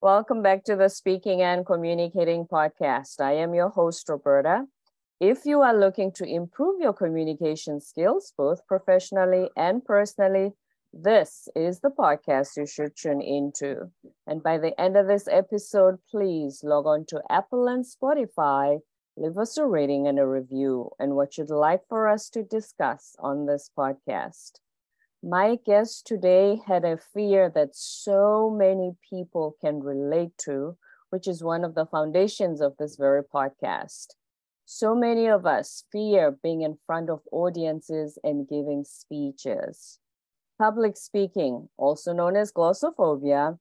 Welcome back to the Speaking and Communicating podcast. I am your host, Roberta. If you are looking to improve your communication skills, both professionally and personally, this is the podcast you should tune into. And by the end of this episode, please log on to Apple and Spotify, leave us a rating and a review, and what you'd like for us to discuss on this podcast. My guest today had a fear that so many people can relate to, which is one of the foundations of this very podcast. So many of us fear being in front of audiences and giving speeches. Public speaking, also known as glossophobia,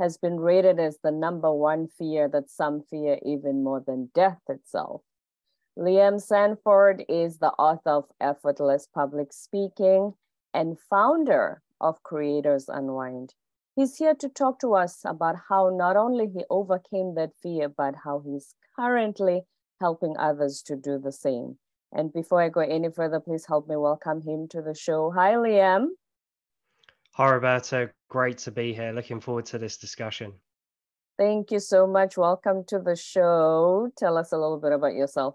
has been rated as the number one fear that some fear even more than death itself. Liam Sandford is the author of Effortless Public Speaking and founder of Creators Unwind. He's here to talk to us about how not only he overcame that fear, but how he's currently helping others to do the same. And before I go any further, please help me welcome him to the show. Hi, Liam. Hi, Roberto. Great to be here. Looking forward to this discussion. Thank you so much. Welcome to the show. Tell us a little bit about yourself.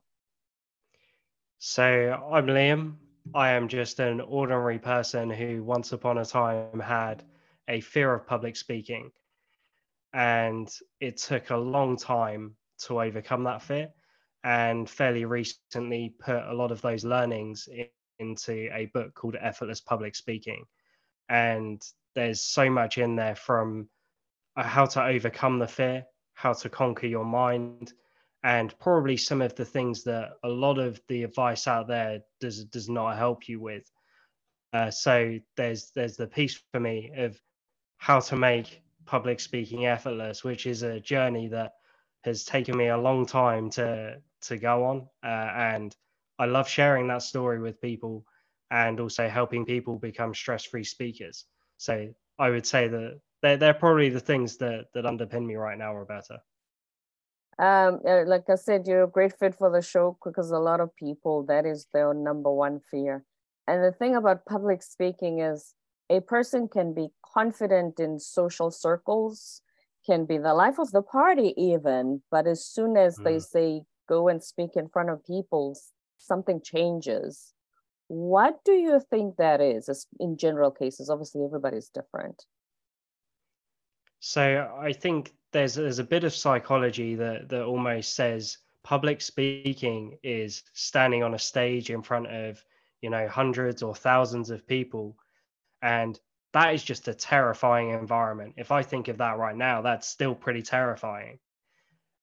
So, I'm Liam. I am just an ordinary person who once upon a time had a fear of public speaking. And it took a long time to overcome that fear and fairly recently put a lot of those learnings in, into a book called Effortless Public Speaking. And there's so much in there from uh, how to overcome the fear, how to conquer your mind, and probably some of the things that a lot of the advice out there does does not help you with. Uh, so there's there's the piece for me of how to make public speaking effortless, which is a journey that has taken me a long time to to go on, uh, and I love sharing that story with people, and also helping people become stress free speakers. So I would say that they're, they're probably the things that that underpin me right now, Roberta um uh, like i said you're a great fit for the show because a lot of people that is their number one fear. And the thing about public speaking is a person can be confident in social circles can be the life of the party even but as soon as mm. they say go and speak in front of people something changes. What do you think that is in general cases? Obviously everybody's different. So i think there's there's a bit of psychology that that almost says public speaking is standing on a stage in front of you know hundreds or thousands of people. And that is just a terrifying environment. If i think of that right now that's still pretty terrifying.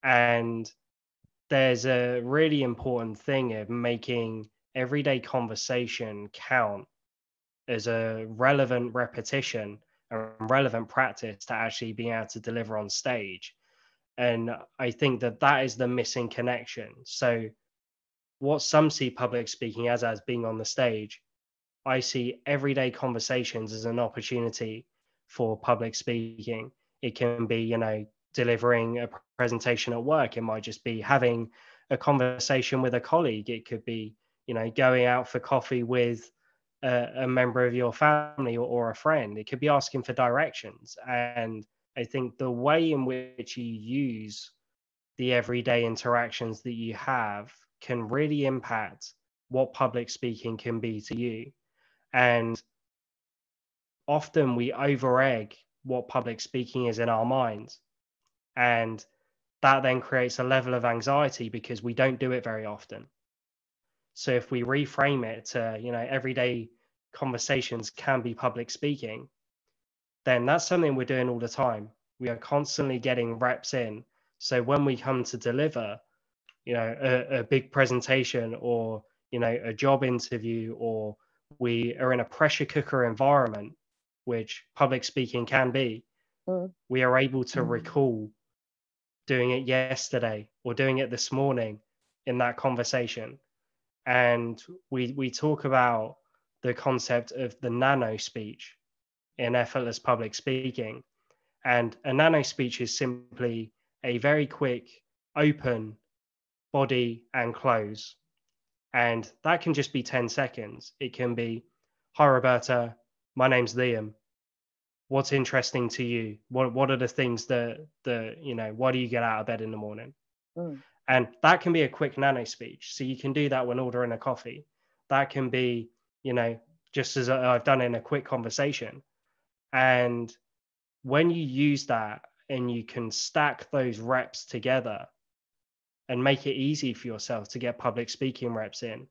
And there's a really important thing of making everyday conversation count as a relevant repetition a relevant practice to actually being able to deliver on stage. And I think that that is the missing connection. So, what some see public speaking as as being on the stage, I see everyday conversations as an opportunity for public speaking. It can be, you know, delivering a presentation at work. It might just be having a conversation with a colleague. It could be, you know, going out for coffee with a, a member of your family or, or, a friend. It could be asking for directions. And I think the way in which you use the everyday interactions that you have can really impact what public speaking can be to you. And often we overegg what public speaking is in our minds. And that then creates a level of anxiety because we don't do it very often. So if we reframe it to, you know, everyday conversations can be public speaking, then that's something we're doing all the time. We are constantly getting reps in. So when we come to deliver, you know, a, a big presentation or, you know, a job interview or we are in a pressure cooker environment, which public speaking can be, mm. we are able to mm. recall doing it yesterday or doing it this morning in that conversation and we we talk about the concept of the nano speech in effortless public speaking. And a nano speech is simply a very quick open body and close. And that can just be 10 seconds. It can be hi roberta. My name's liam. What's interesting to you? What what are the things that that you know why do you get out of bed in the morning? Mm. And that can be a quick nano speech. So you can do that when ordering a coffee. That can be you know just as i've done in a quick conversation. And when you use that and you can stack those reps together and make it easy for yourself to get public speaking reps in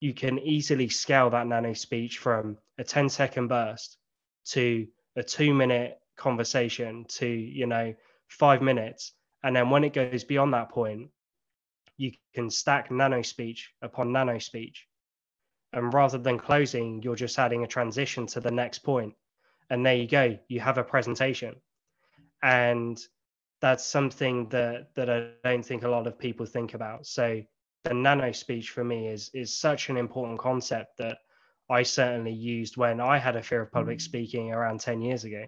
you can easily scale that nano speech from a 10 second burst to a two minute conversation to you know five minutes and then when it goes beyond that point you can stack nano speech upon nano speech and rather than closing you're just adding a transition to the next point. and there you go you have a presentation and that's something that that i don't think a lot of people think about so the nano speech for me is is such an important concept that I certainly used when I had a fear of public mm. speaking around 10 years ago.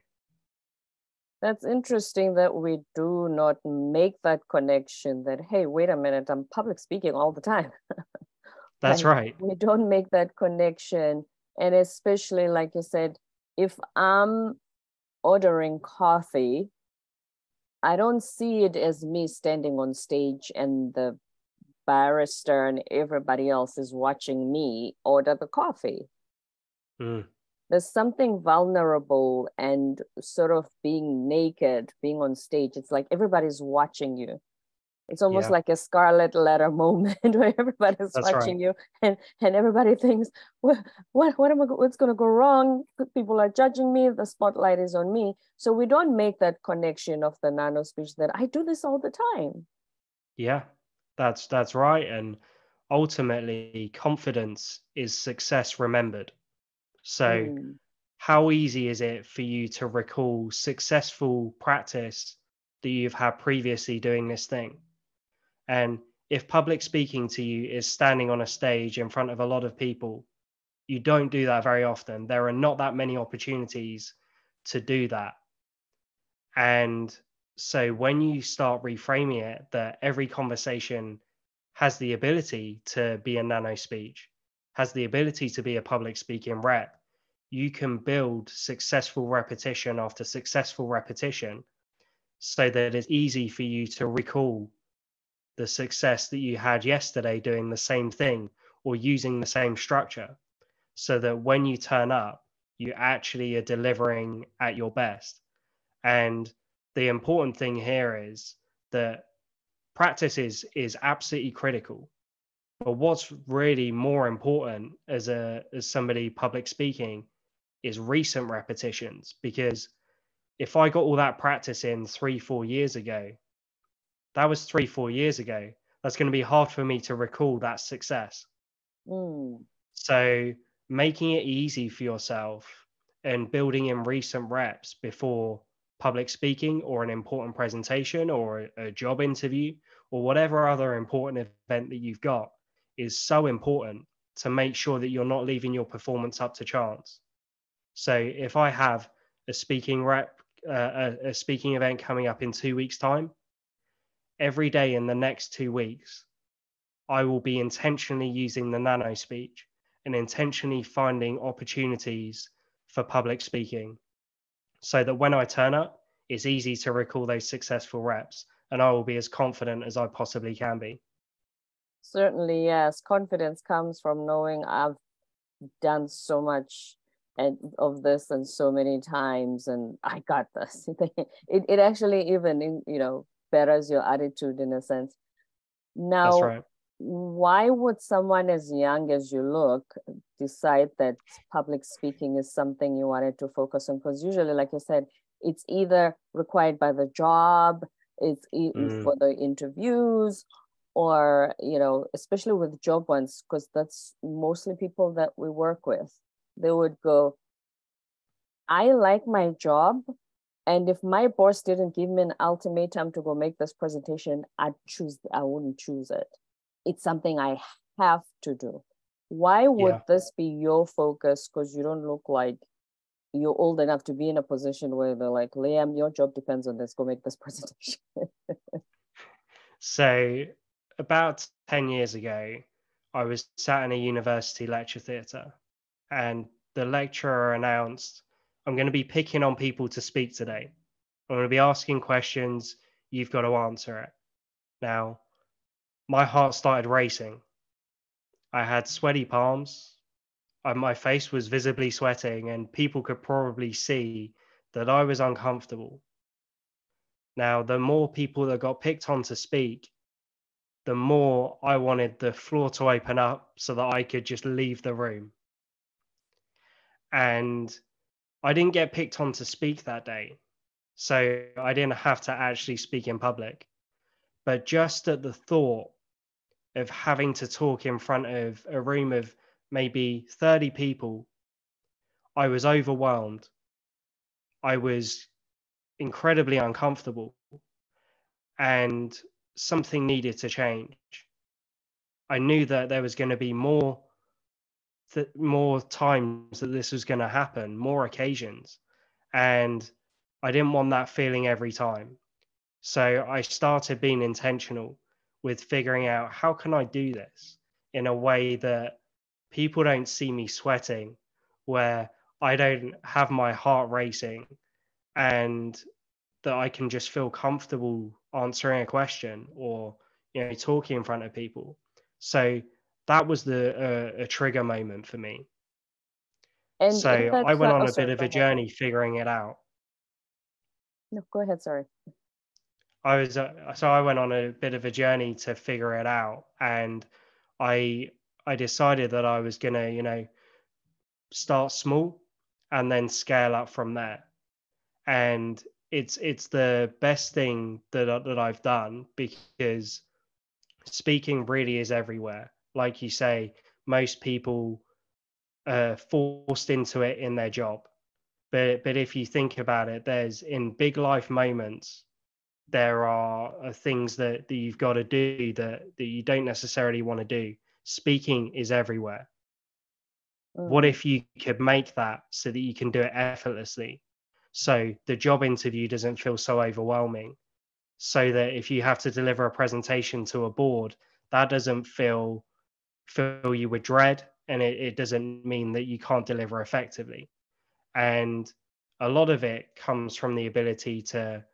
That's interesting that we do not make that connection that, hey, wait a minute, I'm public speaking all the time. That's right. We don't make that connection. And especially, like you said, if I'm ordering coffee, I don't see it as me standing on stage and the barrister and everybody else is watching me order the coffee. Mm. There's something vulnerable and sort of being naked, being on stage. It's like everybody's watching you. It's almost yeah. like a scarlet letter moment where everybody's That's watching right. you and, and everybody thinks, what, what, what am I, what's going to go wrong? People are judging me. The spotlight is on me. So we don't make that connection of the nano speech that I do this all the time. Yeah, that's that's right. And ultimately, confidence is success remembered. So, mm. how easy is it for you to recall successful practice that you've had previously doing this thing? And if public speaking to you is standing on a stage in front of a lot of people, you don't do that very often. There are not that many opportunities to do that. And so when you start reframing it that every conversation has the ability to be a nano speech has the ability to be a public speaking rep you can build successful repetition after successful repetition so that it's easy for you to recall the success that you had yesterday doing the same thing or using the same structure so that when you turn up you actually are delivering at your best. And the important thing here is that practice is is absolutely critical. But what's really more important as a as somebody public speaking is recent repetitions because if i got all that practice in 3 4 years ago that was 3 4 years ago that's going to be hard for me to recall that success mm. so making it easy for yourself and building in recent reps before public speaking or an important presentation or a job interview or whatever other important event that you've got is so important to make sure that you're not leaving your performance up to chance. So if I have a speaking rep, uh, a, a speaking event coming up in two weeks' time, every day in the next two weeks, I will be intentionally using the nano speech and intentionally finding opportunities for public speaking so that when I turn up, it's easy to recall those successful reps and I will be as confident as I possibly can be. Certainly, yes. Confidence comes from knowing I've done so much and of this and so many times and I got this. it, it actually even, you know, betters your attitude in a sense. Now, right why would someone as young as you look decide that public speaking is something you wanted to focus on? Because usually, like you said, it's either required by the job, it's mm. for the interviews, or you know, especially with job ones, because that's mostly people that we work with. They would go, I like my job, and if my boss didn't give me an ultimatum to go make this presentation, I'd choose. I wouldn't choose it it's something I have to do. Why would yeah. this be your focus? Because you don't look like you're old enough to be in a position where they're like, Liam, your job depends on this. Go make this presentation. so, about 10 years ago, I was sat in a university lecture theatre, and the lecturer announced, I'm going to be picking on people to speak today. I'm going to be asking questions. You've got to answer it. Now, my heart started racing. I had sweaty palms. My face was visibly sweating, and people could probably see that I was uncomfortable. Now, the more people that got picked on to speak, the more I wanted the floor to open up so that I could just leave the room. And I didn't get picked on to speak that day. So I didn't have to actually speak in public. But just at the thought of having to talk in front of a room of maybe 30 people, I was overwhelmed. I was incredibly uncomfortable. And something needed to change. I knew that there was going to be more th- more times that this was going to happen, more occasions, and I didn't want that feeling every time. So I started being intentional with figuring out how can I do this in a way that people don't see me sweating, where I don't have my heart racing, and that I can just feel comfortable answering a question or you know talking in front of people. So that was the uh, a trigger moment for me. And so I went on a bit of a journey figuring it out. No, go ahead. Sorry. I was uh, so I went on a bit of a journey to figure it out, and I I decided that I was gonna you know start small and then scale up from there. And it's it's the best thing that that I've done because speaking really is everywhere. Like you say, most people are forced into it in their job. But but if you think about it, there's in big life moments, there are uh, things that, that you've got to do that, that you don't necessarily want to do. Speaking is everywhere. Mm. What if you could make that so that you can do it effortlessly? So the job interview doesn't feel so overwhelming. So that if you have to deliver a presentation to a board, that doesn't feel fill you with dread and it, it doesn't mean that you can't deliver effectively. And a lot of it comes from the ability to,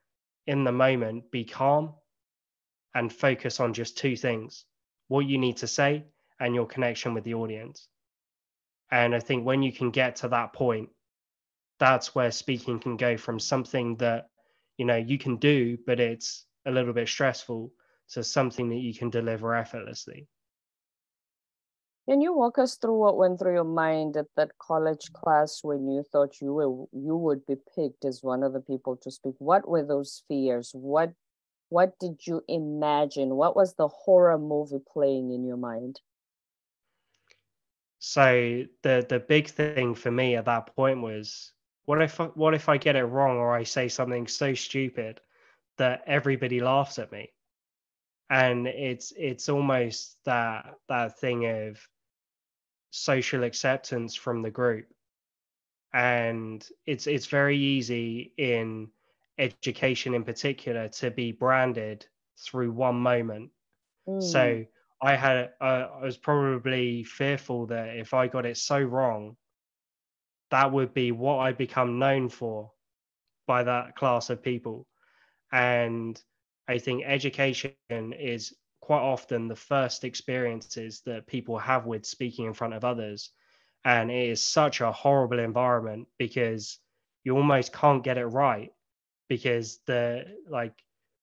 in the moment, be calm and focus on just two things what you need to say and your connection with the audience. And I think when you can get to that point, that's where speaking can go from something that you know you can do but it's a little bit stressful to something that you can deliver effortlessly can you walk us through what went through your mind at that college class when you thought you were you would be picked as one of the people to speak? What were those fears? What what did you imagine? What was the horror movie playing in your mind? So the the big thing for me at that point was what if what if I get it wrong or I say something so stupid that everybody laughs at me? And it's it's almost that that thing of social acceptance from the group. And it's it's very easy in education in particular to be branded through one moment. Mm. So I had uh, I was probably fearful that if I got it so wrong that would be what I become known for by that class of people. And I think education is quite often the first experiences that people have with speaking in front of others. And it is such a horrible environment because you almost can't get it right because the like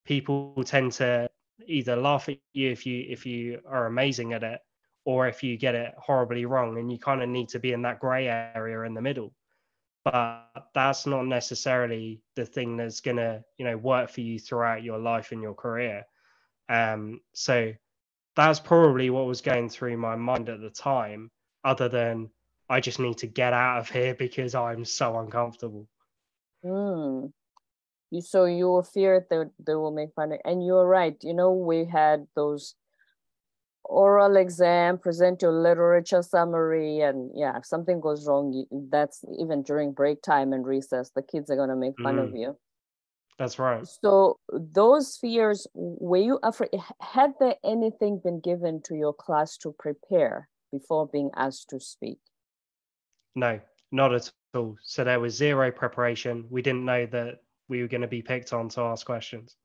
people tend to either laugh at you if you if you are amazing at it or if you get it horribly wrong and you kind of need to be in that gray area in the middle but that's not necessarily the thing that's going to you know work for you throughout your life and your career um so that's probably what was going through my mind at the time other than i just need to get out of here because i'm so uncomfortable mm. you so you were feared that they will make fun of and you're right you know we had those oral exam, present your literature summary, and yeah, if something goes wrong, that's even during break time and recess, the kids are gonna make fun mm. of you. That's right. So those fears, were you afraid? Had there anything been given to your class to prepare before being asked to speak? No, Not at all. So there was zero preparation. We didn't know that we were going to be picked on to ask questions.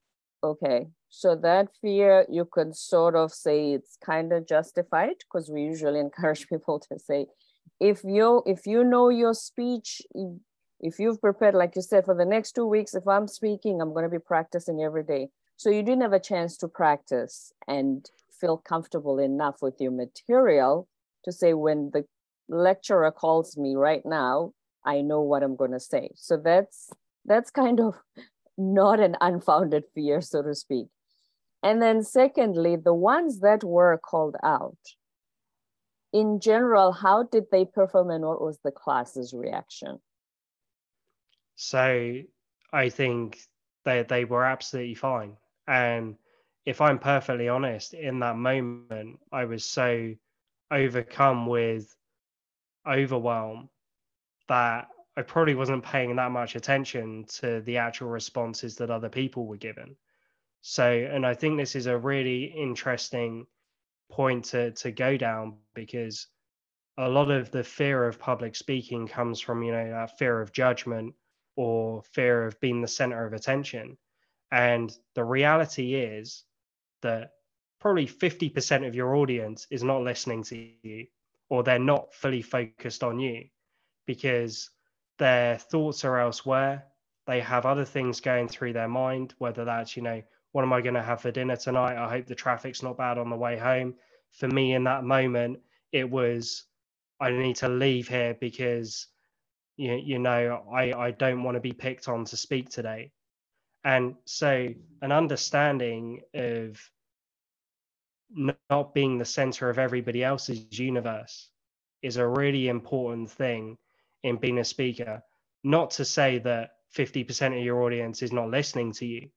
Okay, so that fear, you could sort of say it's kind of justified because we usually encourage people to say, if you if you know your speech, if you've prepared, like you said, for the next two weeks, if I'm speaking, I'm going to be practicing every day. So you didn't have a chance to practice and feel comfortable enough with your material to say when the lecturer calls me right now, I know what I'm going to say. So that's that's kind of not an unfounded fear, so to speak. And then secondly, the ones that were called out, in general, how did they perform and what was the class's reaction? So I think they they were absolutely fine. And if I'm perfectly honest, in that moment, I was so overcome with overwhelm that I probably wasn't paying that much attention to the actual responses that other people were given. So, and I think this is a really interesting point to, to go down because a lot of the fear of public speaking comes from, you know, that fear of judgment or fear of being the center of attention. And the reality is that probably 50% of your audience is not listening to you or they're not fully focused on you because their thoughts are elsewhere. They have other things going through their mind, whether that's, you know, what am I going to have for dinner tonight? I hope the traffic's not bad on the way home. For me, in that moment, it was, I need to leave here because you, you know I, I don't want to be picked on to speak today and so an understanding of not being the center of everybody else's universe is a really important thing in being a speaker not to say that 50% of your audience is not listening to you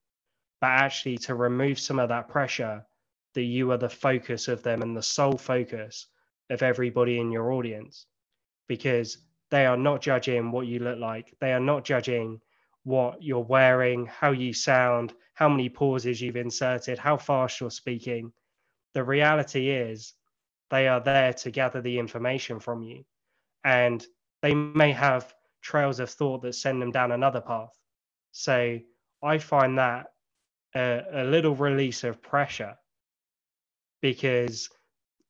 but actually to remove some of that pressure that you are the focus of them and the sole focus of everybody in your audience because they are not judging what you look like. They are not judging what you're wearing, how you sound, how many pauses you've inserted, how fast you're speaking. The reality is they are there to gather the information from you. And they may have trails of thought that send them down another path. So I find that a, a little release of pressure because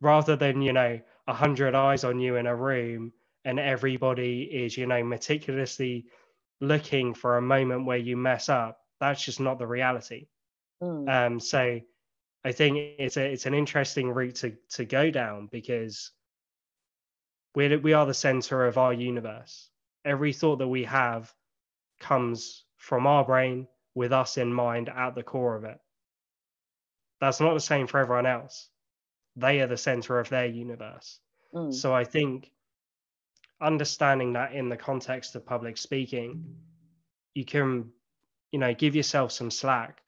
rather than, you know, a hundred eyes on you in a room and everybody is, you know, meticulously looking for a moment where you mess up, that's just not the reality. Mm. Um, so I think it's a it's an interesting route to to go down because we we are the center of our universe. Every thought that we have comes from our brain with us in mind at the core of it. That's not the same for everyone else. They are the center of their universe. Mm. So I think understanding that in the context of public speaking, you can, you know, give yourself some slack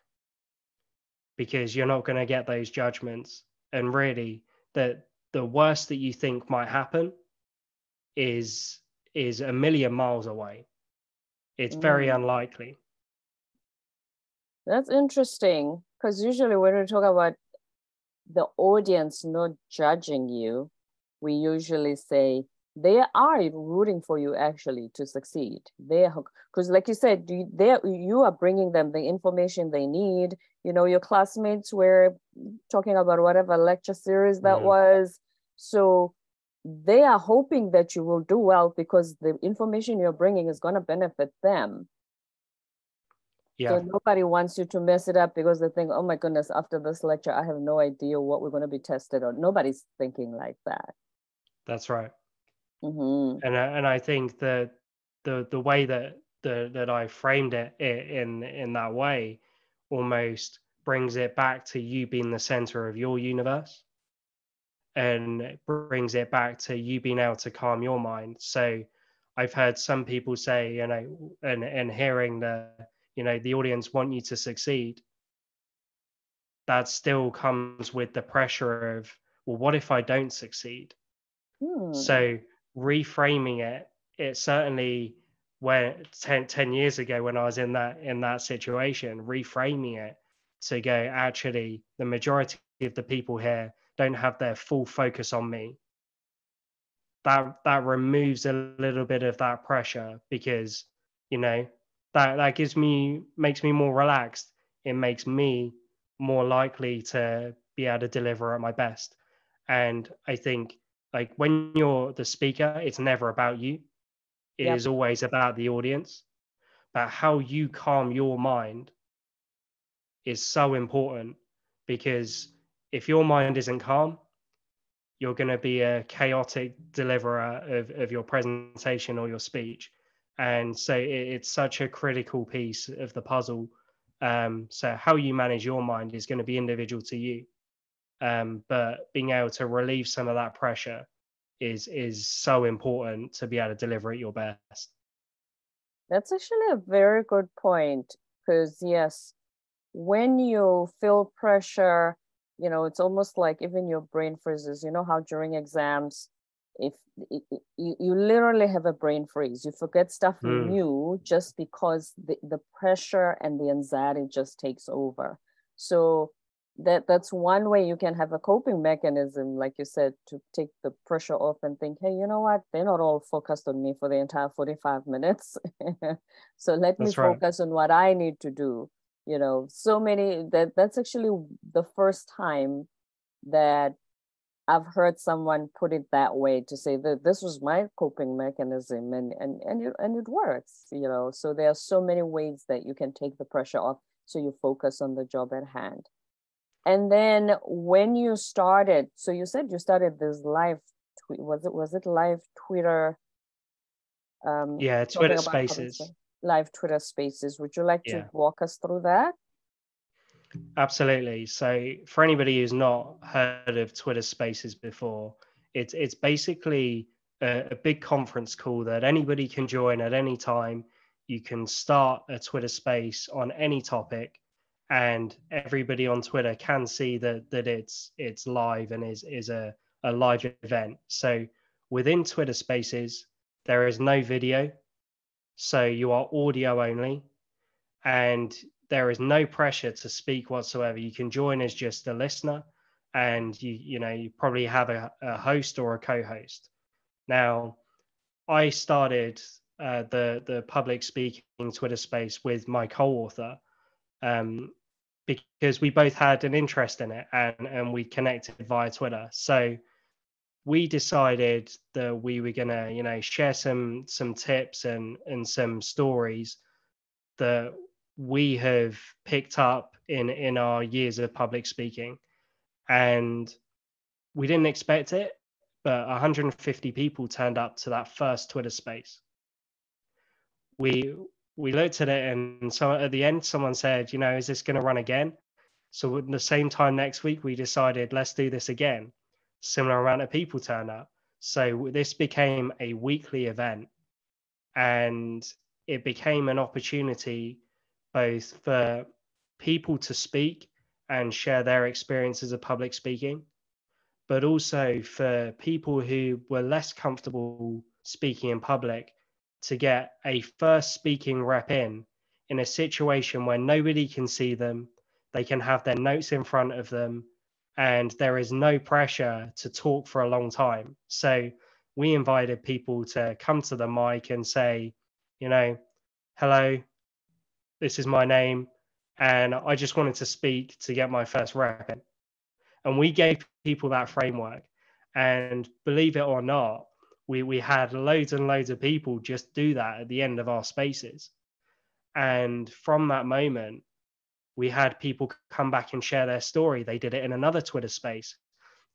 because you're not going to get those judgments. And really, the the worst that you think might happen is is a million miles away. It's very mm. unlikely. That's interesting because usually when we talk about the audience not judging you, we usually say they are rooting for you actually to succeed they because like you said they you are bringing them the information they need you know your classmates were talking about whatever lecture series that mm-hmm. was so they are hoping that you will do well because the information you're bringing is going to benefit them yeah. So nobody wants you to mess it up because they think, oh my goodness, after this lecture, I have no idea what we're going to be tested on. Nobody's thinking like that. That's right. Mm-hmm. And and I think that the the way that the that I framed it in in that way almost brings it back to you being the center of your universe and brings it back to you being able to calm your mind so i've heard some people say you know and and hearing the you know the audience want you to succeed that still comes with the pressure of well what if i don't succeed hmm. so reframing it, it certainly when 10, 10 years ago when I was in that in that situation, reframing it to go, actually, the majority of the people here don't have their full focus on me. that that removes a little bit of that pressure because you know that that gives me makes me more relaxed it makes me more likely to be able to deliver at my best and i think like when you're the speaker it's never about you It yep. is always about the audience but how you calm your mind is so important because if your mind isn't calm you're going to be a chaotic deliverer of, of your presentation or your speech. And so it, it's such a critical piece of the puzzle. Um, so how you manage your mind is going to be individual to you. Um, but being able to relieve some of that pressure is is so important to be able to deliver at your best. That's actually a very good point because yes when you feel pressure you know it's almost like even your brain freezes. You know how during exams if it, it, you, you literally have a brain freeze. You forget stuff mm. you knew just because the, the pressure and the anxiety just takes over. So that that's one way you can have a coping mechanism like you said to take the pressure off and think hey you know what? They're not all focused on me for the entire 45 minutes. So let that's me right. focus on what i need to do you know so many that that's actually the first time that I've heard someone put it that way to say that this was my coping mechanism and and and it, and it works, you know. So there are so many ways that you can take the pressure off so you focus on the job at hand. And then when you started, so you said you started this live tweet was it was it live Twitter um yeah, Twitter spaces. Live Twitter spaces. Would you like yeah. to walk us through that? Absolutely. So, for anybody who's not heard of Twitter Spaces before, it's it's basically a, a, big conference call that anybody can join at any time. You can start a Twitter Space on any topic, and everybody on Twitter can see that that it's it's live and is is a, a live event. So, within Twitter Spaces, there is no video, so you are audio only, and there is no pressure to speak whatsoever. You can join as just a listener, and you you know you probably have a, a host or a co-host. Now, I started uh, the the public speaking Twitter space with my co-author um, because we both had an interest in it and and we connected via Twitter. So we decided that we were gonna you know share some some tips and and some stories that we have picked up in in our years of public speaking. And we didn't expect it but 150 people turned up to that first twitter space. We we looked at it and so at the end someone said you know is this going to run again? So at the same time next week we decided let's do this again similar amount of people turn up. So this became a weekly event and it became an opportunity both for people to speak and share their experiences of public speaking, but also for people who were less comfortable speaking in public to get a first speaking rep in in a situation where nobody can see them, they can have their notes in front of them, and there is no pressure to talk for a long time. So we invited people to come to the mic and say, you know, hello, this is my name, and I just wanted to speak to get my first rep in. And we gave people that framework. And believe it or not, we, we had loads and loads of people just do that at the end of our spaces. And from that moment, we had people come back and share their story. They did it in another Twitter space.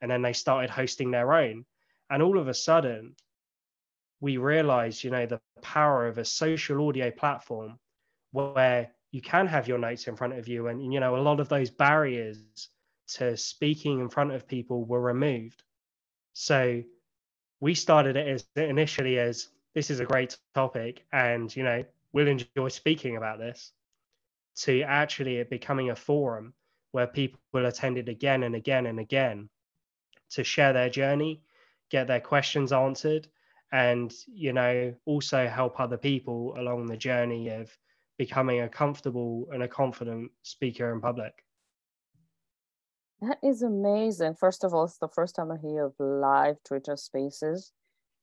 And then they started hosting their own. And all of a sudden, we realized, you know, the power of a social audio platform where you can have your notes in front of you and you know a lot of those barriers to speaking in front of people were removed so we started it as initially as this is a great topic and you know we'll enjoy speaking about this to actually it becoming a forum where people attended again and again and again to share their journey get their questions answered and you know also help other people along the journey of becoming a comfortable and a confident speaker in public. That is amazing. First of all, it's the first time I hear of live Twitter spaces.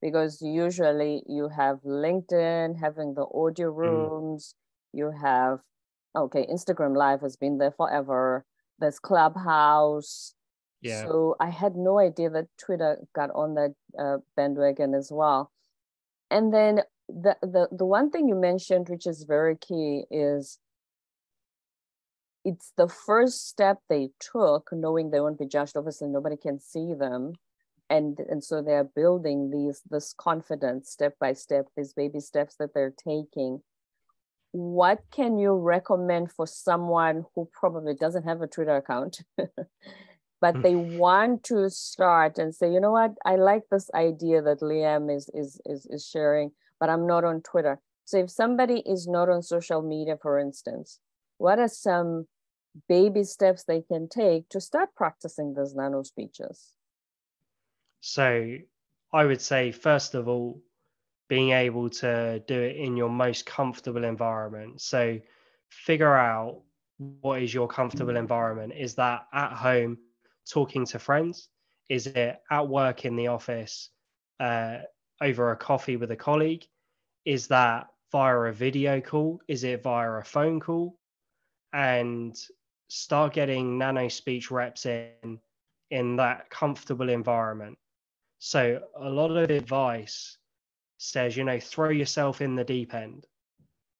because usually you have LinkedIn having the audio mm. rooms, mm. you have, okay, Instagram Live has been there forever. There's Clubhouse. Yeah. So I had no idea that Twitter got on that uh, bandwagon as well. And then the, the the one thing you mentioned, which is very key, is it's the first step they took, knowing they won't be judged. Obviously, nobody can see them, and and so they're building these this confidence step by step, these baby steps that they're taking. What can you recommend for someone who probably doesn't have a Twitter account, but hmm. they want to start and say, you know what, I like this idea that Liam is is is, is sharing, but I'm not on Twitter. So if somebody is not on social media, for instance, what are some baby steps they can take to start practicing those nano speeches? So I would say, first of all, being able to do it in your most comfortable environment. So figure out what is your comfortable environment. Is that at home talking to friends? Is it at work in the office uh, over a coffee with a colleague? Is that via a video call? Is it via a phone call? and start getting nano speech reps in in that comfortable environment. So a lot of advice says, you know, throw yourself in the deep end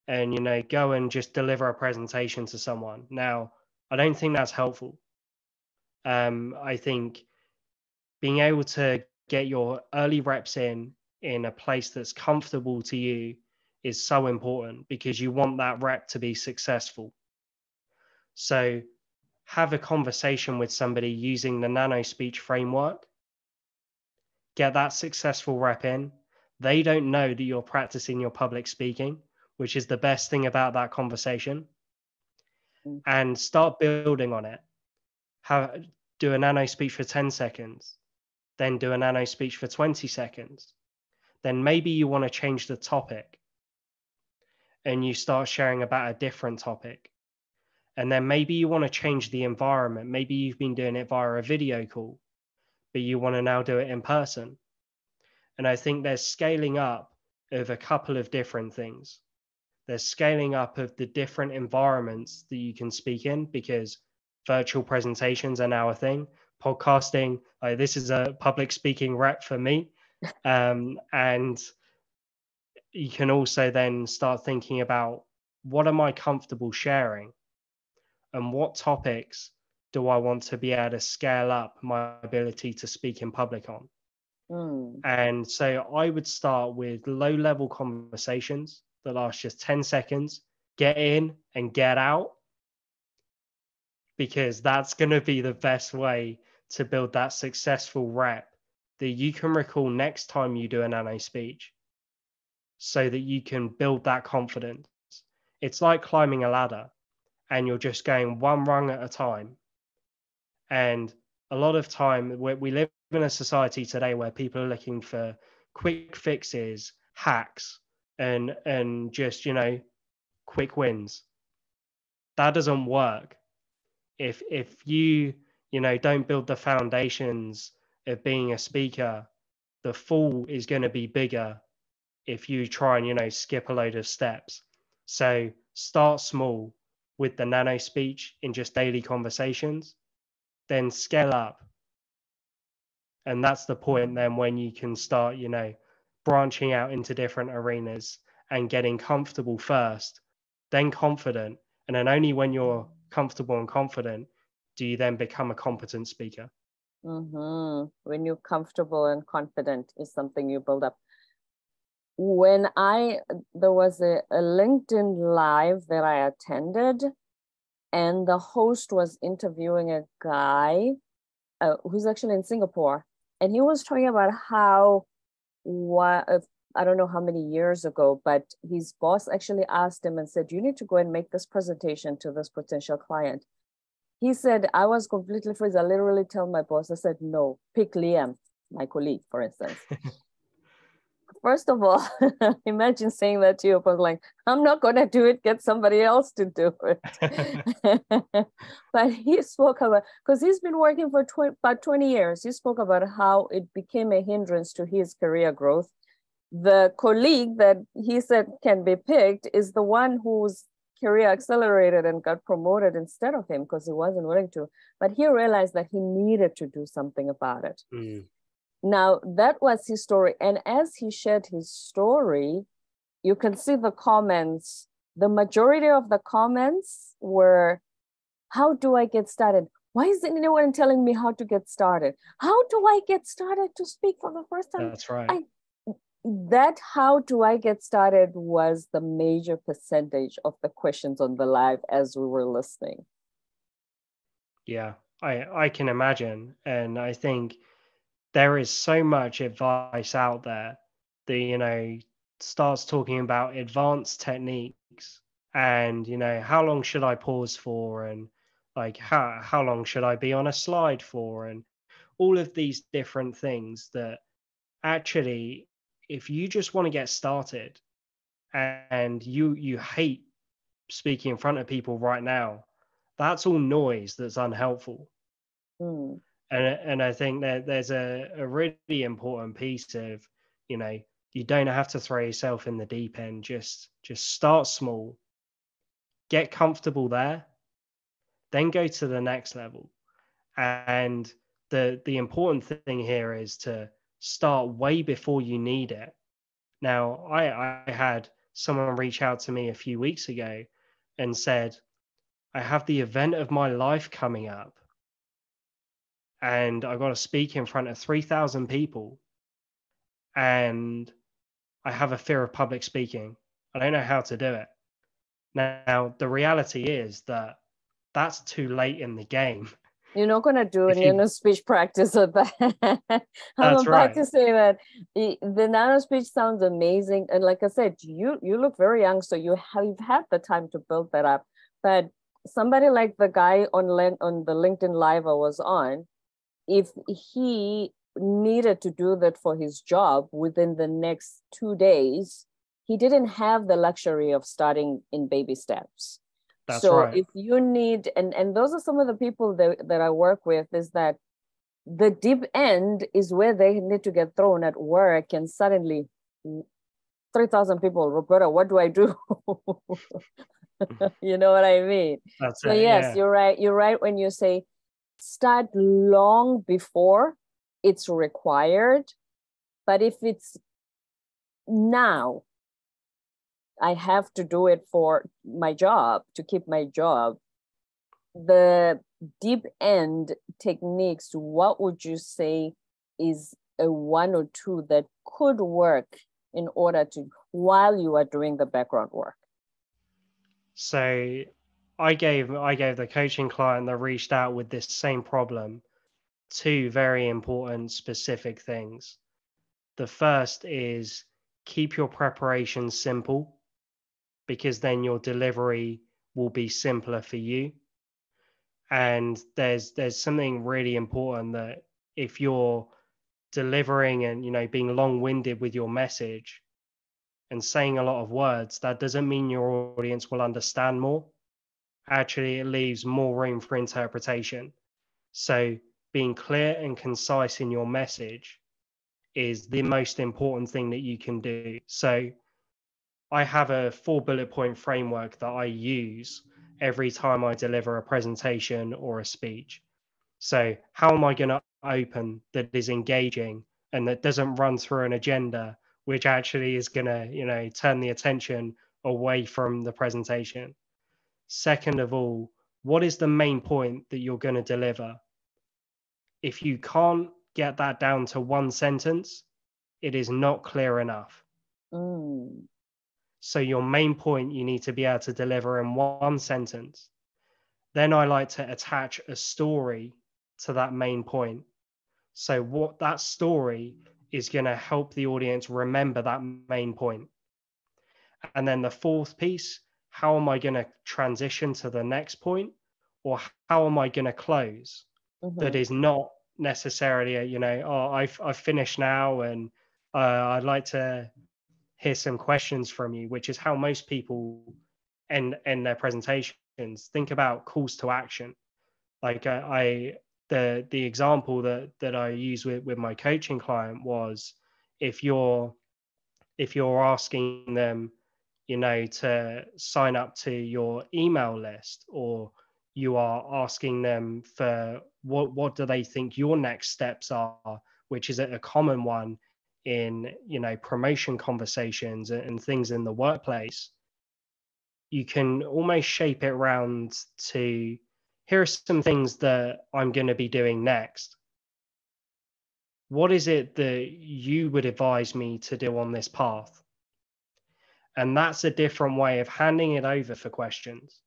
and, you know, go and just deliver a presentation to someone. Now, I don't think that's helpful. Um, I think being able to get your early reps in in a place that's comfortable to you is so important because you want that rep to be successful. So have a conversation with somebody using the nano speech framework. Get that successful rep in. They don't know that you're practicing your public speaking, which is the best thing about that conversation. Mm. And start building on it. Have do a nano speech for 10 seconds, then do a nano speech for 20 seconds. Then maybe you want to change the topic and you start sharing about a different topic and then maybe you want to change the environment. Maybe you've been doing it via a video call, but you want to now do it in person. And I think there's scaling up of a couple of different things. There's scaling up of the different environments that you can speak in because virtual presentations are now a thing. Podcasting, like this is a public speaking rep for me. Um, and you can also then start thinking about what am I comfortable sharing? and what topics do I want to be able to scale up my ability to speak in public on? Mm. And so I would start with low level conversations that last just 10 seconds, get in and get out, because that's going to be the best way to build that successful rep that you can recall next time you do a nano speech so that you can build that confidence. It's like climbing a ladder and you're just going one rung at a time. And a lot of time, we live in a society today where people are looking for quick fixes, hacks, and and just you know, quick wins. That doesn't work. If if you you know don't build the foundations of being a speaker, the fall is going to be bigger if you try and you know skip a load of steps. So start small, with the nano speech in just daily conversations, then scale up. And that's the point then when you can start, you know, branching out into different arenas and getting comfortable first, then confident. And then only when you're comfortable and confident do you then become a competent speaker. Mm-hmm. When you're comfortable and confident is something you build up when I there was a, a LinkedIn live that I attended, and the host was interviewing a guy uh, who's actually in Singapore, and he was talking about how what uh, I don't know how many years ago, but his boss actually asked him and said, "You need to go and make this presentation to this potential client." He said, "I was completely freeze. I literally tell my boss, I said, no, pick Liam, my colleague, for instance." first of all, imagine saying that to your opponent, like, I'm not going to do it, get somebody else to do it. but he spoke about, because he's been working for about 20 years, he spoke about how it became a hindrance to his career growth. The colleague that he said can be picked is the one whose career accelerated and got promoted instead of him because he wasn't willing to. But he realized that he needed to do something about it. Mm. Now, that was his story. And as he shared his story, you can see the comments. The majority of the comments were, How do I get started? Why isn't anyone telling me how to get started? How do I get started to speak for the first time? That's right. I, that how do I get started was the major percentage of the questions on the live as we were listening. Yeah, I I can imagine, and I think there is so much advice out there that you know starts talking about advanced techniques and you know how long should I pause for and like how how long should I be on a slide for and all of these different things that actually if you just want to get started and you you hate speaking in front of people right now that's all noise that's unhelpful mm. And and i think that there's a, a really important piece of you know you don't have to throw yourself in the deep end just just start small get comfortable there then go to the next level and the the important thing here is to start way before you need it. Now, I, I had someone reach out to me a few weeks ago and said, I have the event of my life coming up. And I got to speak in front of 3,000 people. And I have a fear of public speaking. I don't know how to do it. Now, the reality is that that's too late in the game. You're not going to do it in a speech practice of that. I'm about right. to say that the, the nano speech sounds amazing. And like I said, you you look very young, so you have you've had the time to build that up. But somebody like the guy on on the LinkedIn Live I was on, if he needed to do that for his job within the next two days, he didn't have the luxury of starting in baby steps. That's so right. if you need, and and those are some of the people that, that I work with, is that the deep end is where they need to get thrown at work and suddenly 3,000 people, Roberta, what do I do? Mm-hmm. you know what I mean? That's so it, yes, yeah. you're right. You're right when you say start long before it's required. But if it's now, I have to do it for my job to keep my job. The deep end techniques, what would you say is a one or two that could work in order to while you are doing the background work? So I gave I gave the coaching client that reached out with this same problem two very important specific things. The first is keep your preparation simple because then your delivery will be simpler for you. And there's there's something really important that if you're delivering and you know being long-winded with your message and saying a lot of words, that doesn't mean your audience will understand more. Actually, it leaves more room for interpretation. So being clear and concise in your message is the most important thing that you can do. So I have a four bullet point framework that I use every time I deliver a presentation or a speech. So, how am I going to open that is engaging and that doesn't run through an agenda, which actually is going to, you know, turn the attention away from the presentation? Second of all, what is the main point that you're going to deliver? If you can't get that down to one sentence, it is not clear enough. Mm. So your main point you need to be able to deliver in one sentence. Then I like to attach a story to that main point. So what that story is going to help the audience remember that main point. And then the fourth piece, how am I going to transition to the next point or how am I going to close? Mm-hmm. That is not necessarily a, you know, oh, I've, I've finished now and uh, I'd like to hear some questions from you, which is how most people end end their presentations. Think about calls to action. Like I, I the the example that that I use with with my coaching client was if you're if you're asking them you know to sign up to your email list or you are asking them for what what do they think your next steps are which is a common one in you know promotion conversations and things in the workplace you can almost shape it around to here are some things that i'm going to be doing next. What is it that you would advise me to do on this path and that's a different way of handing it over for questions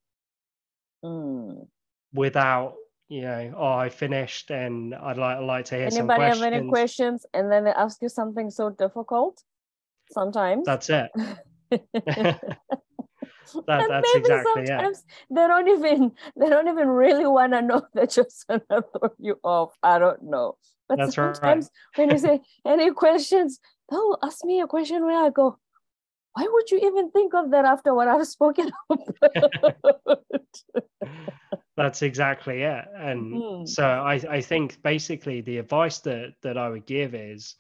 Mm. without you know oh i finished and i'd like, I'd like to hear some Anybody have any questions? And then they ask you something so difficult sometimes. that's it that, that's exactly it sometimes they don't even they don't even really want to know they're just gonna throw you off. I don't know. But That's right. sometimes when you say any questions, they'll ask me a question where I go, why would you even think of that after what I've spoken about? that's exactly it and Mhm. so I, I think basically the advice that that i would give is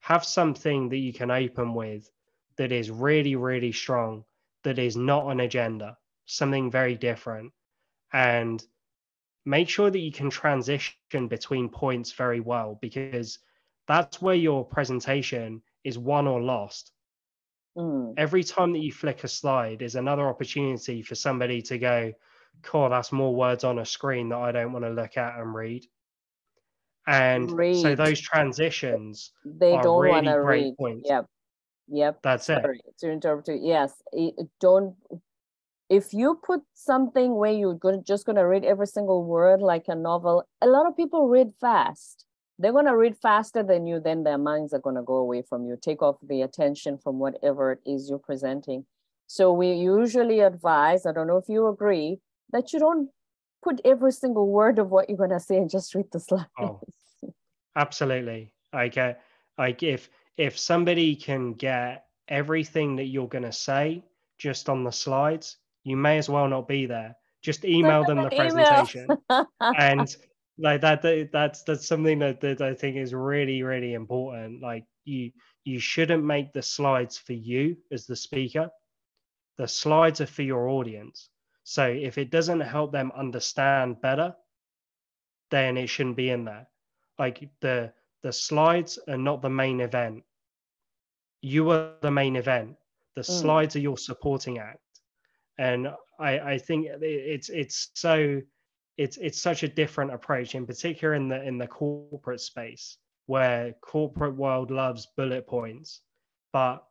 have something that you can open with that is really really strong that is not an agenda something very different and make sure that you can transition between points very well because that's where your presentation is won or lost Mm, every time that you flick a slide is another opportunity for somebody to go, cool, that's more words on a screen that I don't want to look at and read. And so those transitions, they don't want to read. points. Yep. Yep. that's it. Sorry to interrupt you. Yes. it- don't if you put something where you're just gonna read every single word like a novel, a lot of people read fast. They're gonna read faster than you, then their minds are gonna go away from you, take off the attention from whatever it is you're presenting. So we usually advise, I don't know if you agree, that you don't put every single word of what you're gonna say and just read the slides. Oh. Absolutely. Like, uh, like if if somebody can get everything that you're going to say just on the slides, you may as well not be there. Just email them the presentation. and like that, that that's that's something that, that i think is really really important. Like you you shouldn't make the slides for you as the speaker. The slides are for your audience. So if it doesn't help them understand better then it shouldn't be in there. Like the the slides are not the main event. You are the main event. The Mm. slides are your supporting act. And i i think it- it's it's so it's it's such a different approach in particular in the in the corporate space where corporate world loves bullet points. But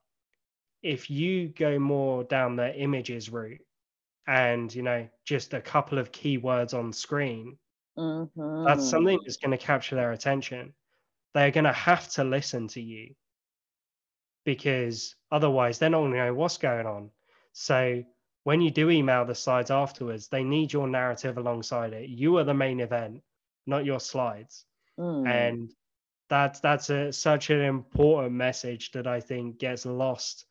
if you go more down the images route and you know just a couple of keywords on screen Mhm. that's something that's going to capture their attention. They're going to have to listen to you because otherwise they're not going to know what's going on. So when you do email the slides afterwards they need your narrative alongside it. You are the main event not your slides. Mm. and that's that's a, such an important message that i think gets lost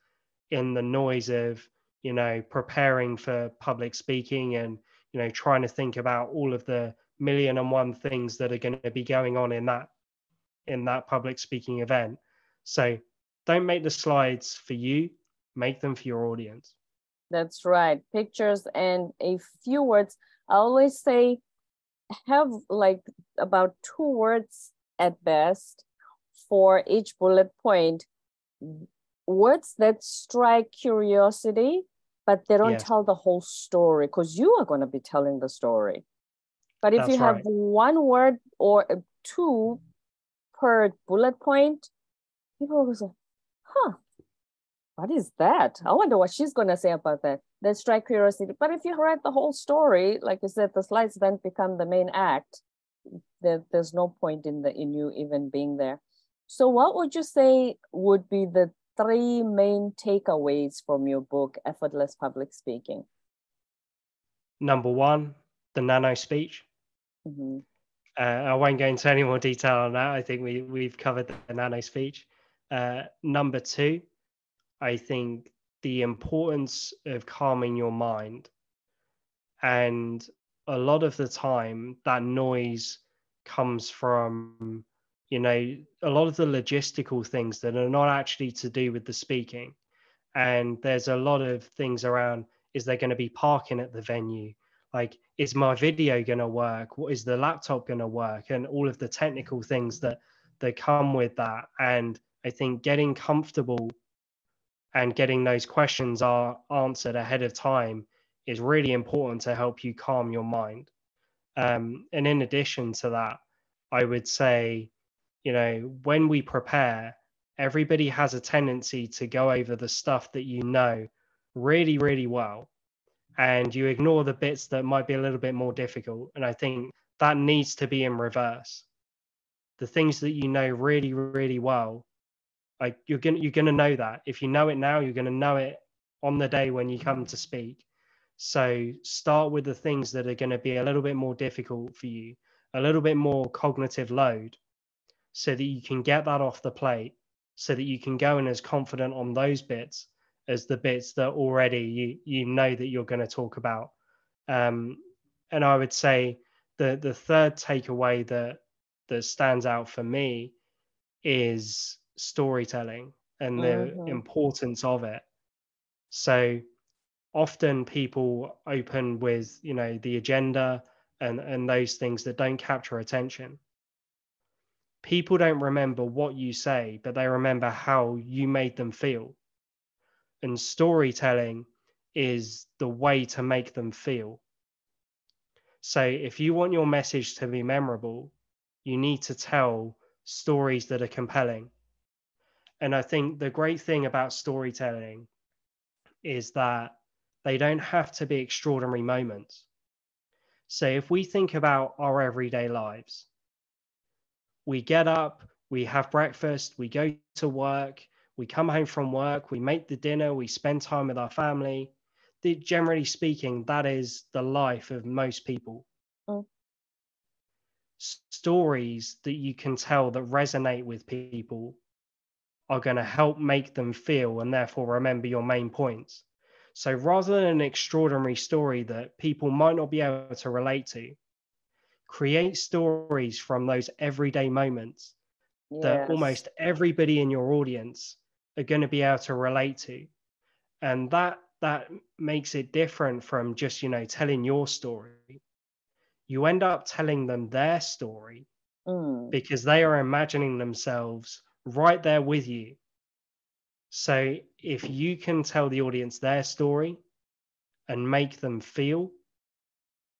in the noise of you know preparing for public speaking and you know trying to think about all of the million and one things that are going to be going on in that in that public speaking event. So don't make the slides for you make them for your audience That's right. Pictures and a few words. I always say have like about two words at best for each bullet point. Words that strike curiosity, but they don't Yes. tell the whole story because you are going to be telling the story. But if That's you have right. one word or uh, two per bullet point, people will say, huh, what is that? I wonder what she's going to say about that. That strike curiosity. But if you read the whole story, like you said, the slides then become the main act. There, there's no point in the in you even being there. So, what would you say would be the three main takeaways from your book, Effortless Public Speaking? number one the nano speech Mhm. Uh, I won't go into any more detail on that. I think we we've covered the nano speech. Uh, number two, I think the importance of calming your mind. And a lot of the time, that noise comes from, you know, a lot of the logistical things that are not actually to do with the speaking. And there's a lot of things around is there going to be parking at the venue? Like, is my video going to work? What is the laptop going to work? And all of the technical things that that come with that. And I think getting comfortable and getting those questions are answered ahead of time is really important to help you calm your mind. Um, and in addition to that, I would say, you know, when we prepare, everybody has a tendency to go over the stuff that you know really, really well. And you ignore the bits that might be a little bit more difficult. And I think that needs to be in reverse. The things that you know really, really well like you're gonna you're gonna know that. If you know it now, you're gonna know it on the day when you come to speak. So start with the things that are going to be a little bit more difficult for you, a little bit more cognitive load, so that you can get that off the plate, so that you can go in as confident on those bits as the bits that already you you know that you're going to talk about. Um, and I would say the the third takeaway that that stands out for me is storytelling and the mm-hmm. importance of it. So often people open with, you know, the agenda and, and those things that don't capture attention. People don't remember what you say, but they remember how you made them feel. And storytelling is the way to make them feel. So if you want your message to be memorable, you need to tell stories that are compelling and I think the great thing about storytelling is that they don't have to be extraordinary moments. So if we think about our everyday lives, we get up, we have breakfast, we go to work, we come home from work, we make the dinner, we spend time with our family. Generally speaking, that is the life of most people. Mm. Stories that you can tell that resonate with people are going to help make them feel and therefore remember your main points. So rather than an extraordinary story that people might not be able to relate to, create stories from those everyday moments yes. that almost everybody in your audience are going to be able to relate to. And that that makes it different from just, you know, telling your story. You end up telling them their story mm. because they are imagining themselves right there with you. So if you can tell the audience their story and make them feel,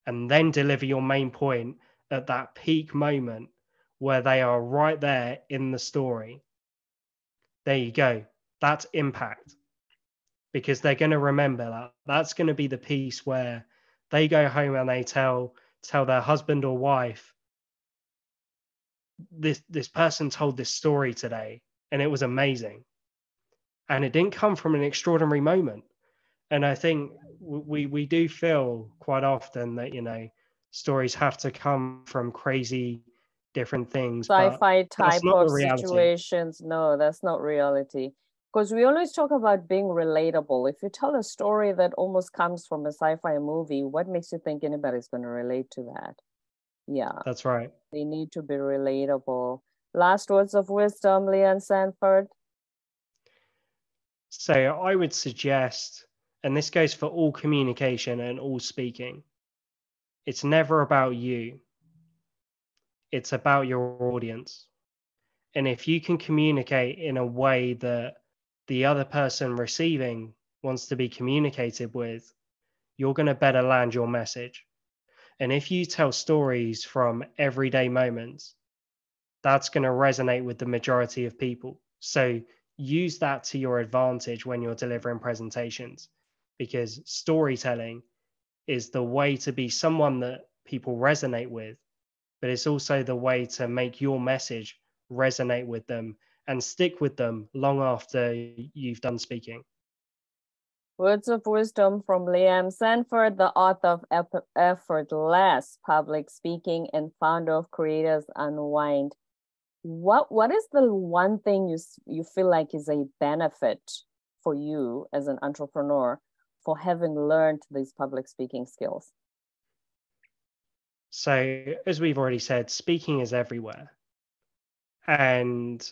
and then deliver your main point at that peak moment where they are right there in the story, there you go. That's impact because they're going to remember that. That's going to be the piece where they go home and they tell tell their husband or wife this this person told this story today and it was amazing. And it didn't come from an extraordinary moment. And i think we we do feel quite often that you know stories have to come from crazy different things sci-fi type of situations. No that's not reality. Because we always talk about being relatable. If you tell a story that almost comes from a sci-fi movie what makes you think anybody's going to relate to that yeah. That's right. They need to be relatable. Last words of wisdom, Liam Sandford. So I would suggest, and this goes for all communication and all speaking, it's never about you. It's about your audience. And if you can communicate in a way that the other person receiving wants to be communicated with, you're going to better land your message. And if you tell stories from everyday moments, that's going to resonate with the majority of people. So use that to your advantage when you're delivering presentations because storytelling is the way to be someone that people resonate with, but it's also the way to make your message resonate with them and stick with them long after you've done speaking. Words of wisdom from Liam Sandford, the author of Effortless Public Speaking and founder of Creators Unwind. what what is the one thing you you feel like is a benefit for you as an entrepreneur for having learned these public speaking skills? So, as we've already said, speaking is everywhere. And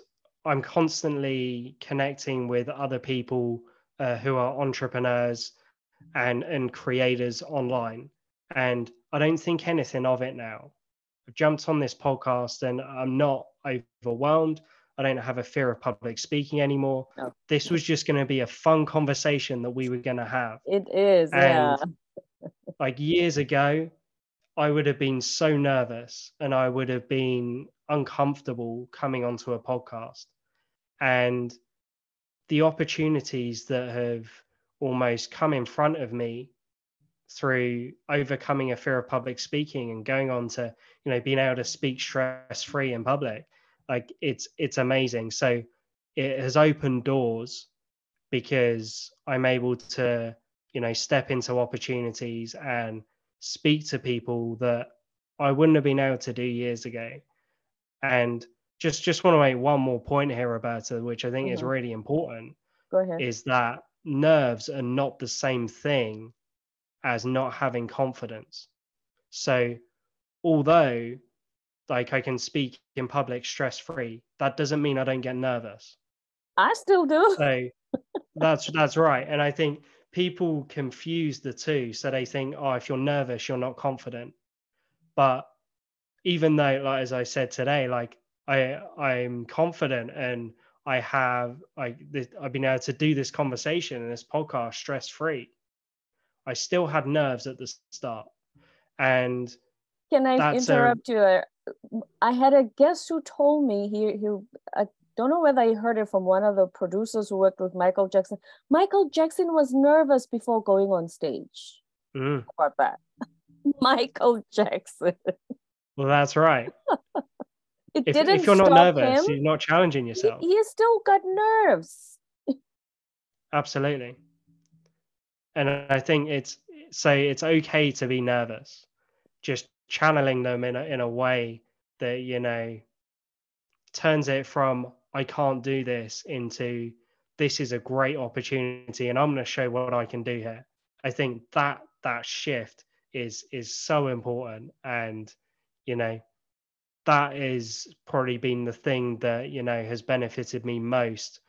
I'm constantly connecting with other people uh, who are entrepreneurs and, and creators online. And I don't think anything of it now. I've jumped on this podcast and I'm not overwhelmed. I don't have a fear of public speaking anymore. No. This was just going to be a fun conversation that we were going to have. It is, and yeah. like years ago, I would have been so nervous and I would have been uncomfortable coming onto a podcast. And the opportunities that have almost come in front of me through overcoming a fear of public speaking and going on to you know being able to speak stress free in public like it's it's amazing. So it has opened doors because i'm able to you know step into opportunities and speak to people that i wouldn't have been able to do years ago. And just just want to make one more point here roberta which i think mm-hmm. is really important go ahead is that nerves are not the same thing as not having confidence. So, although like I can speak in public stress free, that doesn't mean I don't get nervous. I still do. So that's that's right. And I think people confuse the two. So they think, oh, if you're nervous, you're not confident. But even though, like as I said today, like I I'm confident and I have this, I've been able to do this conversation and this podcast stress free. I still had nerves at the start. And can I interrupt a, you? I had a guest who told me he he I don't know whether he heard it from one of the producers who worked with Michael Jackson. Michael Jackson was nervous before going on stage. Mm. About that. Michael Jackson. Well, that's right. it if, didn't if you're not nervous, him. you're not challenging yourself. He, he still got nerves. Absolutely and I think it's so it's okay to be nervous, just channeling them in a, in a way that you know turns it from I can't do this into this is a great opportunity and I'm going to show what I can do here. I think that that shift is is so important and you know that is probably been the thing that you know has benefited me most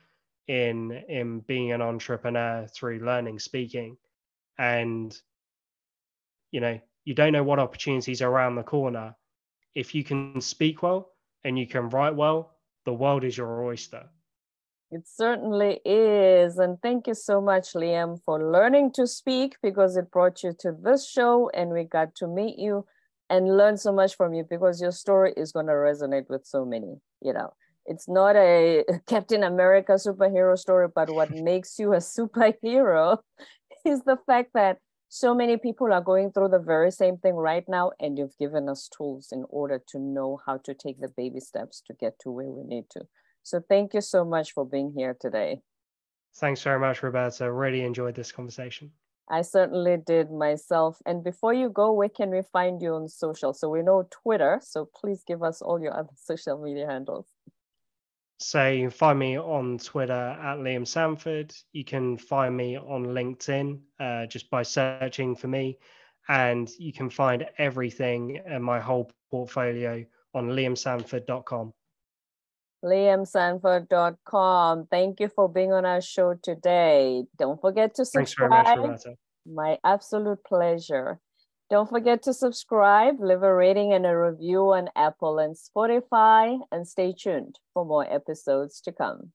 in in being an entrepreneur through learning speaking. And you know you don't know what opportunities are around the corner. If you can speak well and you can write well the world is your oyster. It certainly is. And thank you so much liam for learning to speak because it brought you to this show and we got to meet you and learn so much from you because your story is going to resonate with so many you know it's not a Captain America superhero story, but what makes you a superhero is the fact that so many people are going through the very same thing right now, and you've given us tools in order to know how to take the baby steps to get to where we need to. So, thank you so much for being here today. Thanks very much, Roberta. Really enjoyed this conversation. I certainly did myself. And before you go, where can we find you on social? So we know Twitter. So please give us all your other social media handles. So you can find me on Twitter at Liam Sandford. You can find me on LinkedIn uh, just by searching for me. And you can find everything and my whole portfolio on liamsandford.com. liamsandford.com. Thank you for being on our show today. Don't forget to subscribe. Thanks very much, My absolute pleasure. Don't forget to subscribe, leave a rating and a review on Apple and Spotify, and stay tuned for more episodes to come.